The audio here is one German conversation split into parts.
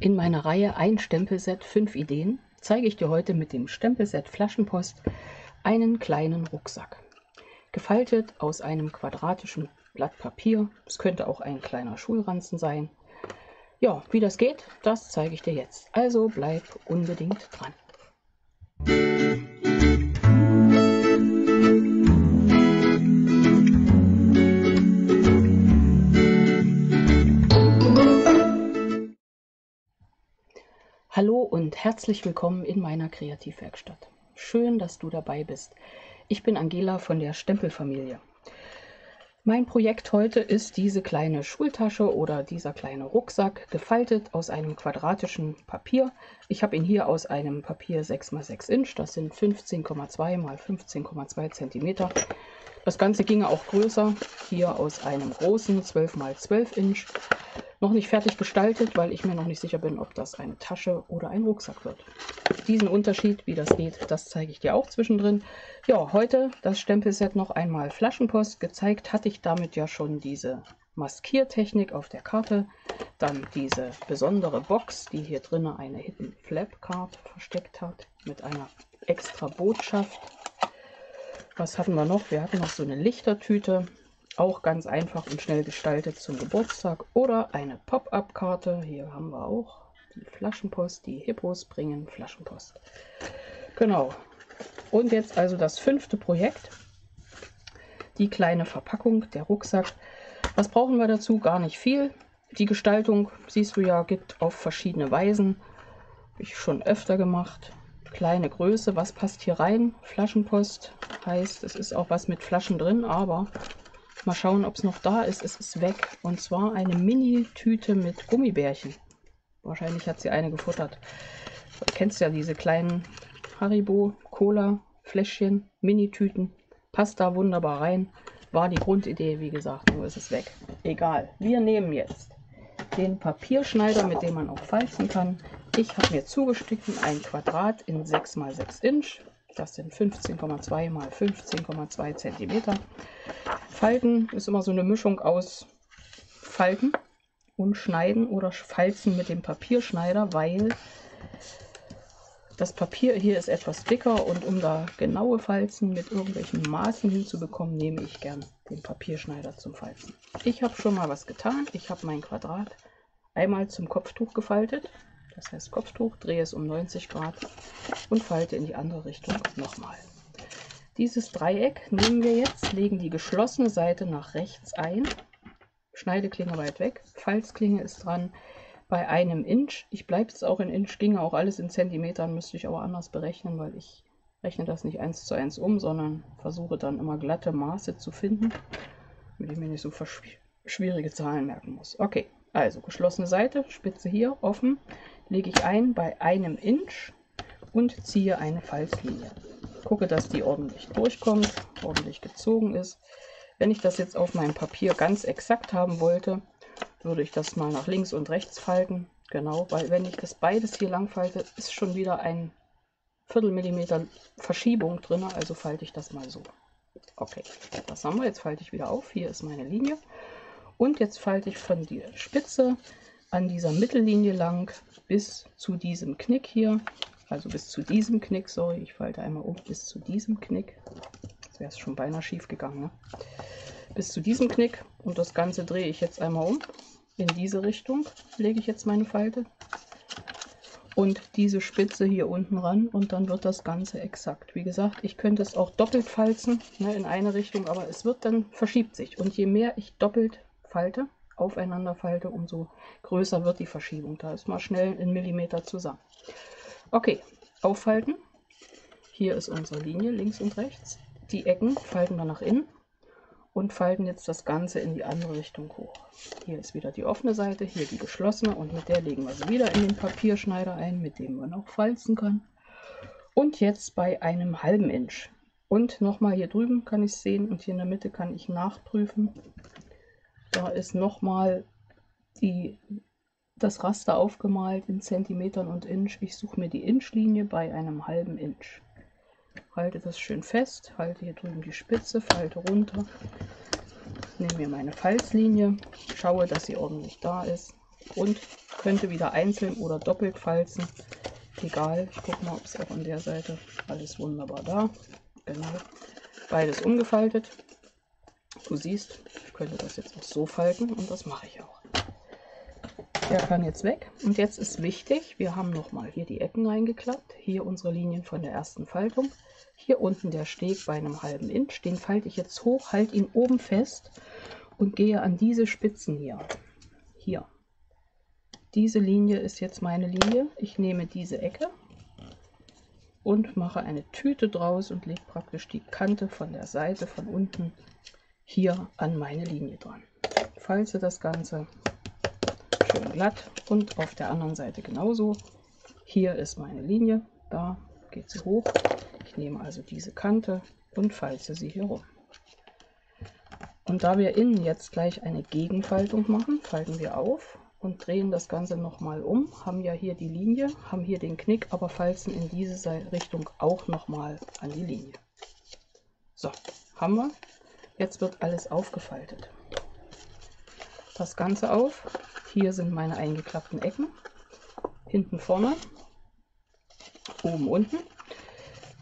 In meiner Reihe Ein Stempelset, fünf Ideen zeige ich dir heute mit dem Stempelset Flaschenpost einen kleinen Rucksack. Gefaltet aus einem quadratischen Blatt Papier. Es könnte auch ein kleiner Schulranzen sein. Ja, wie das geht, das zeige ich dir jetzt. Also bleib unbedingt dran. Hallo und herzlich willkommen in meiner Kreativwerkstatt. Schön, dass du dabei bist. Ich bin Angela von der Stempelfamilie. Mein Projekt heute ist diese kleine Schultasche oder dieser kleine Rucksack, gefaltet aus einem quadratischen Papier. Ich habe ihn hier aus einem Papier 6x6 Inch, das sind 15,2 x 15,2 cm. Das Ganze ginge auch größer, hier aus einem großen 12 x 12 Inch. Noch nicht fertig gestaltet, weil ich mir noch nicht sicher bin, ob das eine Tasche oder ein Rucksack wird. Diesen Unterschied, wie das geht, das zeige ich dir auch zwischendrin. Ja, heute das Stempelset noch einmal Flaschenpost. Gezeigt hatte ich damit ja schon diese Maskiertechnik auf der Karte. Dann diese besondere Box, die hier drinnen eine Hidden Flap Card versteckt hat mit einer extra Botschaft. Was hatten wir noch? Wir hatten noch so eine Lichtertüte auch ganz einfach und schnell gestaltet zum Geburtstag. Oder eine Pop-up-Karte. Hier haben wir auch die Flaschenpost. Die Hippos bringen Flaschenpost. Genau. Und jetzt also das fünfte Projekt. Die kleine Verpackung, der Rucksack. Was brauchen wir dazu? Gar nicht viel. Die Gestaltung, siehst du ja, gibt auf verschiedene Weisen. Habe ich schon öfter gemacht. Kleine Größe, was passt hier rein? Flaschenpost heißt, es ist auch was mit Flaschen drin, aber Mal schauen, ob es noch da ist. Es ist weg. Und zwar eine Mini-Tüte mit Gummibärchen. Wahrscheinlich hat sie eine gefuttert. Du kennst ja diese kleinen Haribo, Cola, Fläschchen, Mini-Tüten. Passt da wunderbar rein. War die Grundidee, wie gesagt, nur ist es weg. Egal. Wir nehmen jetzt den Papierschneider, mit dem man auch falzen kann. Ich habe mir zugeschnitten ein Quadrat in 6 x 6 Inch. Das sind 15,2 mal 15,2 cm. Falten ist immer so eine Mischung aus Falten und Schneiden oder Falzen mit dem Papierschneider, weil das Papier hier ist etwas dicker und um da genaue Falzen mit irgendwelchen Maßen hinzubekommen, nehme ich gern den Papierschneider zum Falzen. Ich habe schon mal was getan. Ich habe mein Quadrat einmal zum Kopftuch gefaltet das heißt Kopftuch, drehe es um 90 Grad und falte in die andere Richtung nochmal. Dieses Dreieck nehmen wir jetzt, legen die geschlossene Seite nach rechts ein, Schneideklinge weit weg, Falzklinge ist dran bei einem Inch. Ich bleibe jetzt auch in Inch, ginge auch alles in Zentimetern, müsste ich aber anders berechnen, weil ich rechne das nicht eins zu eins um, sondern versuche dann immer glatte Maße zu finden, damit ich mir nicht so schwierige Zahlen merken muss. Okay, also geschlossene Seite, Spitze hier offen, lege ich ein bei einem Inch und ziehe eine Falzlinie. Gucke, dass die ordentlich durchkommt, ordentlich gezogen ist. Wenn ich das jetzt auf meinem Papier ganz exakt haben wollte, würde ich das mal nach links und rechts falten. Genau, weil wenn ich das beides hier lang falte, ist schon wieder ein Viertelmillimeter Verschiebung drin, also falte ich das mal so. Okay, das haben wir. Jetzt falte ich wieder auf. Hier ist meine Linie. Und jetzt falte ich von der Spitze an dieser Mittellinie lang bis zu diesem Knick hier, also bis zu diesem Knick, sorry, ich falte einmal um, bis zu diesem Knick, das wäre es schon beinahe schief gegangen, ne? bis zu diesem Knick und das Ganze drehe ich jetzt einmal um, in diese Richtung lege ich jetzt meine Falte und diese Spitze hier unten ran und dann wird das Ganze exakt. Wie gesagt, ich könnte es auch doppelt falzen ne, in eine Richtung, aber es wird dann, verschiebt sich und je mehr ich doppelt falte, aufeinander falte, umso größer wird die Verschiebung. Da ist mal schnell ein Millimeter zusammen. Okay, auffalten. Hier ist unsere Linie links und rechts. Die Ecken falten wir nach innen und falten jetzt das Ganze in die andere Richtung hoch. Hier ist wieder die offene Seite, hier die geschlossene und mit der legen wir sie wieder in den Papierschneider ein, mit dem man auch falzen kann. Und jetzt bei einem halben Inch. Und nochmal hier drüben kann ich es sehen und hier in der Mitte kann ich nachprüfen. Da ist nochmal das Raster aufgemalt in Zentimetern und Inch. Ich suche mir die Inchlinie bei einem halben Inch. Halte das schön fest, halte hier drüben die Spitze, falte runter, nehme mir meine Falzlinie, schaue, dass sie ordentlich da ist und könnte wieder einzeln oder doppelt falzen. Egal, ich gucke mal, ob es auch an der Seite alles wunderbar da. Genau, beides umgefaltet. Du siehst, ich könnte das jetzt auch so falten und das mache ich auch. Der kann jetzt weg. Und jetzt ist wichtig, wir haben nochmal hier die Ecken reingeklappt. Hier unsere Linien von der ersten Faltung. Hier unten der Steg bei einem halben Inch. Den falte ich jetzt hoch, halte ihn oben fest und gehe an diese Spitzen hier. Hier. Diese Linie ist jetzt meine Linie. Ich nehme diese Ecke und mache eine Tüte draus und lege praktisch die Kante von der Seite von unten hier an meine Linie dran. Falze das Ganze glatt und auf der anderen Seite genauso. Hier ist meine Linie, da geht sie hoch. Ich nehme also diese Kante und falze sie hier rum. Und da wir innen jetzt gleich eine Gegenfaltung machen, falten wir auf und drehen das Ganze nochmal um, haben ja hier die Linie, haben hier den Knick, aber falzen in diese Richtung auch nochmal an die Linie. So, haben wir. Jetzt wird alles aufgefaltet. Das Ganze auf, hier sind meine eingeklappten Ecken. Hinten vorne, oben unten.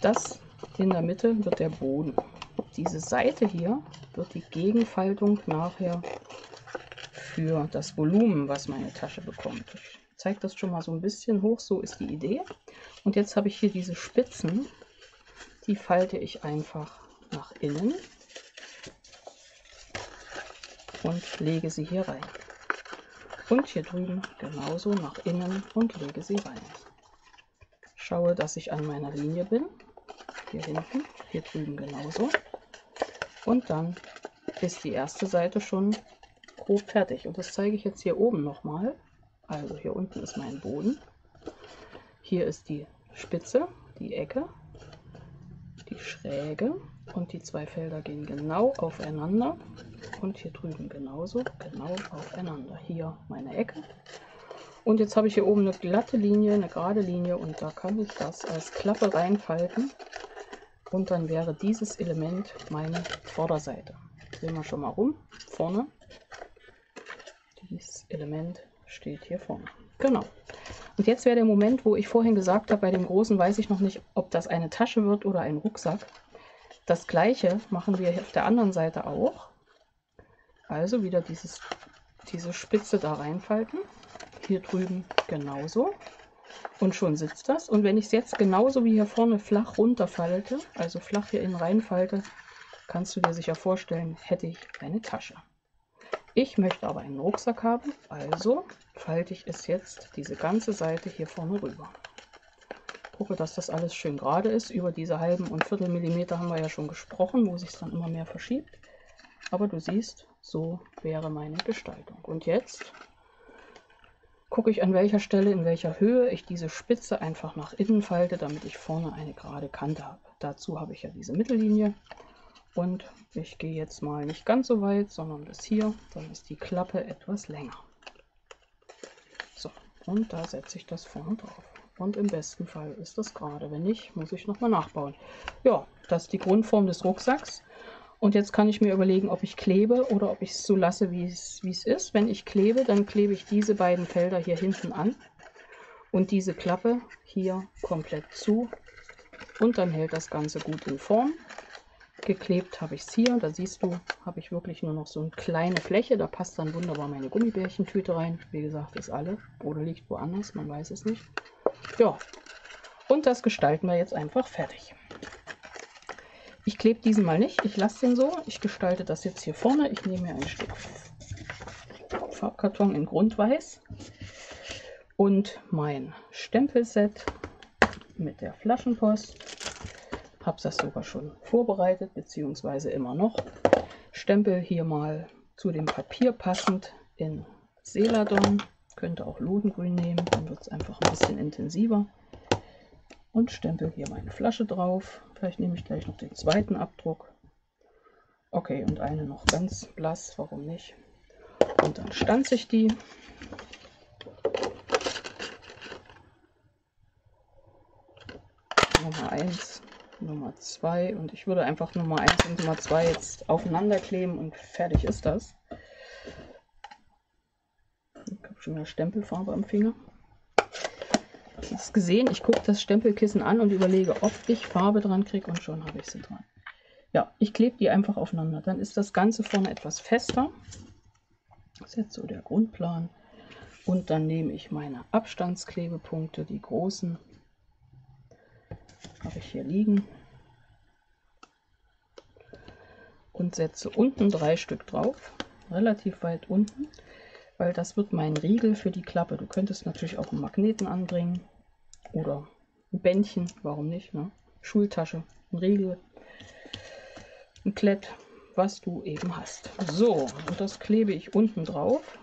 Das in der Mitte wird der Boden. Diese Seite hier wird die Gegenfaltung nachher für das Volumen, was meine Tasche bekommt. Ich zeige das schon mal so ein bisschen hoch, so ist die Idee. Und jetzt habe ich hier diese Spitzen, die falte ich einfach nach innen und lege sie hier rein. Und hier drüben genauso nach innen und lege sie rein. Schaue, dass ich an meiner Linie bin. Hier hinten, hier drüben genauso. Und dann ist die erste Seite schon grob fertig. Und das zeige ich jetzt hier oben nochmal. Also hier unten ist mein Boden. Hier ist die Spitze, die Ecke, die Schräge und die zwei Felder gehen genau aufeinander und hier drüben genauso, genau aufeinander. Hier meine Ecke. Und jetzt habe ich hier oben eine glatte Linie, eine gerade Linie und da kann ich das als Klappe reinfalten. Und dann wäre dieses Element meine Vorderseite. Drehen wir schon mal rum, vorne. Dieses Element steht hier vorne. Genau. Und jetzt wäre der Moment, wo ich vorhin gesagt habe, bei dem Großen weiß ich noch nicht, ob das eine Tasche wird oder ein Rucksack. Das gleiche machen wir auf der anderen Seite auch. Also wieder dieses, diese Spitze da reinfalten. Hier drüben genauso. Und schon sitzt das. Und wenn ich es jetzt genauso wie hier vorne flach runterfalte, also flach hier innen reinfalte, kannst du dir sicher vorstellen, hätte ich eine Tasche. Ich möchte aber einen Rucksack haben, also falte ich es jetzt diese ganze Seite hier vorne rüber. Gucke, dass das alles schön gerade ist. Über diese halben und Viertel Millimeter haben wir ja schon gesprochen, wo sich es dann immer mehr verschiebt. Aber du siehst, so wäre meine Gestaltung. Und jetzt gucke ich an welcher Stelle, in welcher Höhe ich diese Spitze einfach nach innen falte, damit ich vorne eine gerade Kante habe. Dazu habe ich ja diese Mittellinie. Und ich gehe jetzt mal nicht ganz so weit, sondern bis hier. Dann ist die Klappe etwas länger. So, und da setze ich das vorne drauf. Und im besten Fall ist das gerade. Wenn nicht, muss ich nochmal nachbauen. Ja, das ist die Grundform des Rucksacks. Und jetzt kann ich mir überlegen, ob ich klebe oder ob ich es so lasse, wie es, ist. Wenn ich klebe, dann klebe ich diese beiden Felder hier hinten an und diese Klappe hier komplett zu. Und dann hält das Ganze gut in Form. Geklebt habe ich es hier. Da siehst du, habe ich wirklich nur noch so eine kleine Fläche. Da passt dann wunderbar meine Gummibärchentüte rein. Wie gesagt, ist alle. Oder liegt woanders, man weiß es nicht. Ja, und das gestalten wir jetzt einfach fertig. Klebe diesen mal nicht, ich lasse den so. Ich gestalte das jetzt hier vorne. Ich nehme mir ein Stück Farbkarton in Grundweiß und mein Stempelset mit der Flaschenpost. Habe das sogar schon vorbereitet, beziehungsweise immer noch. Stempel hier mal zu dem Papier passend in Seladon. Könnte auch Lodengrün nehmen, dann wird es einfach ein bisschen intensiver und stempel hier meine Flasche drauf. Vielleicht nehme ich gleich noch den zweiten Abdruck. Okay, und eine noch ganz blass, warum nicht? Und dann stanze ich die. Nummer 1, Nummer 2 und ich würde einfach Nummer 1 und Nummer 2 jetzt aufeinander kleben und fertig ist das. Schon wieder Stempelfarbe am Finger. Hast gesehen, ich gucke das Stempelkissen an und überlege, ob ich Farbe dran kriege und schon habe ich sie dran. Ja, ich klebe die einfach aufeinander. Dann ist das Ganze vorne etwas fester. Das ist jetzt so der Grundplan. Und dann nehme ich meine Abstandsklebepunkte, die großen, habe ich hier liegen. Und setze unten drei Stück drauf, relativ weit unten, weil das wird mein Riegel für die Klappe. Du könntest natürlich auch einen Magneten anbringen oder ein Bändchen, warum nicht, ne? Schultasche, ein Riegel, ein Klett, was du eben hast. So, und das klebe ich unten drauf.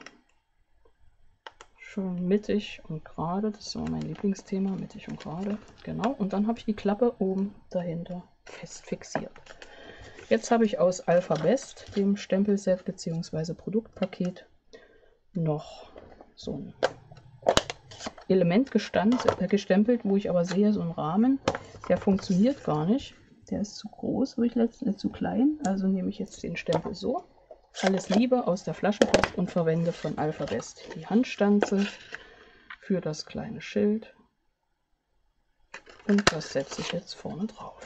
Schön mittig und gerade, das ist immer mein Lieblingsthema, mittig und gerade. Genau, und dann habe ich die Klappe oben dahinter fest fixiert. Jetzt habe ich aus Alphabest, dem Stempelset bzw. Produktpaket, noch so ein Element äh, gestempelt, wo ich aber sehe, so ein Rahmen, der funktioniert gar nicht. Der ist zu groß, habe ich letztens, äh, zu klein. Also nehme ich jetzt den Stempel so. Alles Liebe aus der Flaschenpost und verwende von Alpha West die Handstanze für das kleine Schild. Und das setze ich jetzt vorne drauf.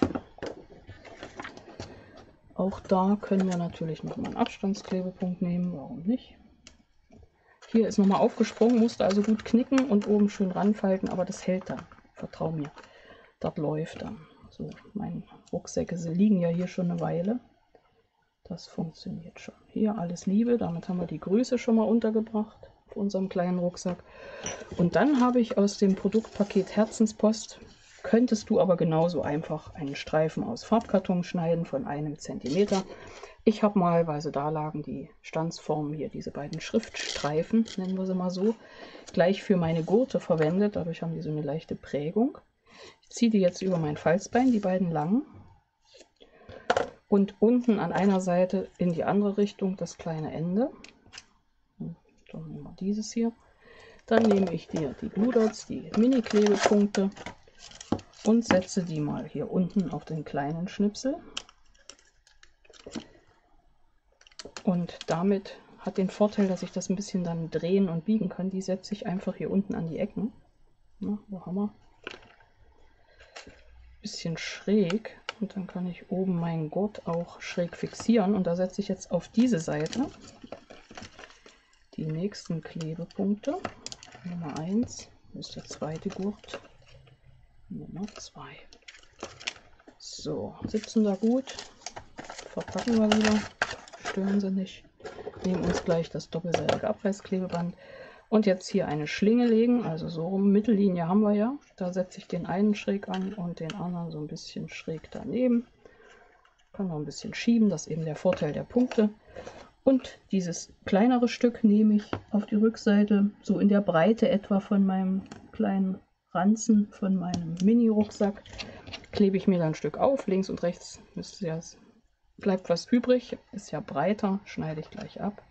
Auch da können wir natürlich noch mal einen Abstandsklebepunkt nehmen, warum nicht? Hier ist nochmal aufgesprungen, musste also gut knicken und oben schön ranfalten, aber das hält dann. Vertrau mir. Das läuft dann. So, meine Rucksäcke sie liegen ja hier schon eine Weile. Das funktioniert schon. Hier alles Liebe, damit haben wir die Größe schon mal untergebracht auf unserem kleinen Rucksack. Und dann habe ich aus dem Produktpaket Herzenspost, könntest du aber genauso einfach einen Streifen aus Farbkarton schneiden von einem Zentimeter. Ich habe mal, weil sie da lagen, die Stanzformen hier, diese beiden Schriftstreifen, nennen wir sie mal so, gleich für meine Gurte verwendet. Dadurch haben die so eine leichte Prägung. Ich ziehe die jetzt über mein Falzbein, die beiden langen. Und unten an einer Seite in die andere Richtung das kleine Ende. Dann nehmen wir dieses hier. Dann nehme ich dir die Blue Dots, die Mini-Klebepunkte und setze die mal hier unten auf den kleinen Schnipsel. Und damit hat den Vorteil, dass ich das ein bisschen dann drehen und biegen kann. Die setze ich einfach hier unten an die Ecken. Na, wo haben wir? Bisschen schräg. Und dann kann ich oben meinen Gurt auch schräg fixieren. Und da setze ich jetzt auf diese Seite die nächsten Klebepunkte. Nummer 1 ist der zweite Gurt. Nummer 2. So, sitzen da gut. Verpacken wir wieder stören sie nicht. Nehmen uns gleich das doppelseitige Abreißklebeband und jetzt hier eine Schlinge legen, also so rum, Mittellinie haben wir ja. Da setze ich den einen schräg an und den anderen so ein bisschen schräg daneben. Kann noch ein bisschen schieben, das ist eben der Vorteil der Punkte. Und dieses kleinere Stück nehme ich auf die Rückseite, so in der Breite etwa von meinem kleinen Ranzen, von meinem Mini-Rucksack, klebe ich mir dann ein Stück auf, links und rechts müsst ihr das bleibt was übrig, ist ja breiter, schneide ich gleich ab.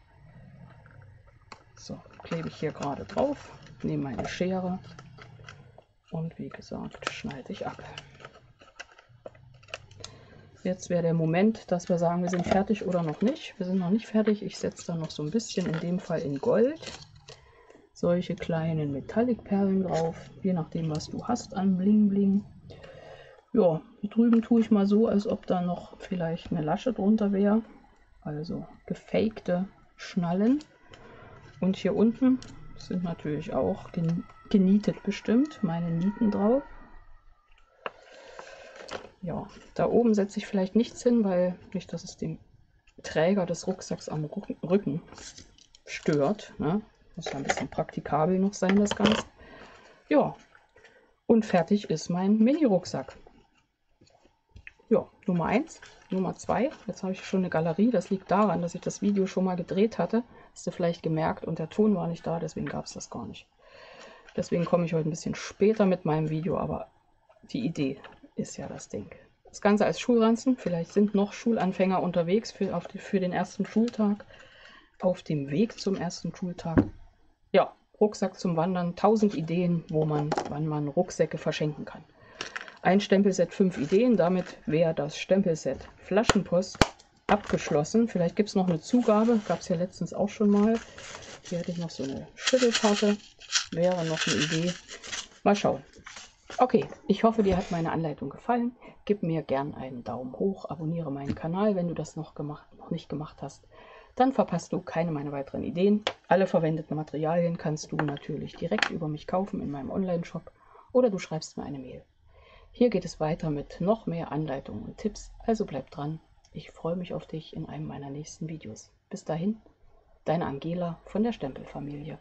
So, klebe ich hier gerade drauf, nehme meine Schere und wie gesagt, schneide ich ab. Jetzt wäre der Moment, dass wir sagen, wir sind fertig oder noch nicht. Wir sind noch nicht fertig. Ich setze da noch so ein bisschen, in dem Fall in Gold, solche kleinen Metallic-Perlen drauf, je nachdem, was du hast an Bling Bling. Ja, hier drüben tue ich mal so, als ob da noch vielleicht eine Lasche drunter wäre. Also gefakte Schnallen. Und hier unten sind natürlich auch genietet bestimmt meine Nieten drauf. Ja, da oben setze ich vielleicht nichts hin, weil nicht, dass es den Träger des Rucksacks am Rücken stört. Ne? Muss ja ein bisschen praktikabel noch sein, das Ganze. Ja, und fertig ist mein Mini-Rucksack. Ja, Nummer 1. Nummer 2. Jetzt habe ich schon eine Galerie. Das liegt daran, dass ich das Video schon mal gedreht hatte. Hast du vielleicht gemerkt und der Ton war nicht da, deswegen gab es das gar nicht. Deswegen komme ich heute ein bisschen später mit meinem Video, aber die Idee ist ja das Ding. Das Ganze als Schulranzen. Vielleicht sind noch Schulanfänger unterwegs für, die, für den ersten Schultag. Auf dem Weg zum ersten Schultag. Ja, Rucksack zum Wandern. 1000 Ideen, wo man, wann man Rucksäcke verschenken kann. Ein Stempelset, fünf Ideen. Damit wäre das Stempelset Flaschenpost abgeschlossen. Vielleicht gibt es noch eine Zugabe. Gab es ja letztens auch schon mal. Hier hätte ich noch so eine Schüttelkarte. Wäre noch eine Idee. Mal schauen. Okay, ich hoffe, dir hat meine Anleitung gefallen. Gib mir gern einen Daumen hoch, abonniere meinen Kanal, wenn du das noch, gemacht, noch nicht gemacht hast. Dann verpasst du keine meiner weiteren Ideen. Alle verwendeten Materialien kannst du natürlich direkt über mich kaufen in meinem Online-Shop oder du schreibst mir eine Mail. Hier geht es weiter mit noch mehr Anleitungen und Tipps, also bleib dran. Ich freue mich auf dich in einem meiner nächsten Videos. Bis dahin, deine Angela von der Stempelfamilie.